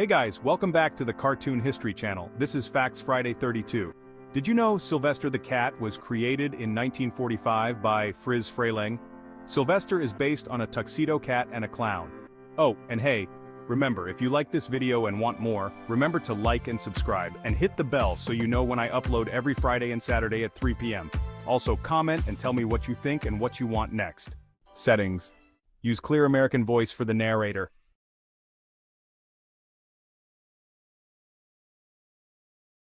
Hey guys, welcome back to the Cartoon History Channel. This is Facts Friday 32. Did you know Sylvester the Cat was created in 1945 by Friz Freleng? Sylvester is based on a tuxedo cat and a clown. Oh, and hey, remember, if you like this video and want more, remember to like and subscribe, and hit the bell so you know when I upload every Friday and Saturday at 3 p.m. Also comment and tell me what you think and what you want next. Settings. Use clear American voice for the narrator.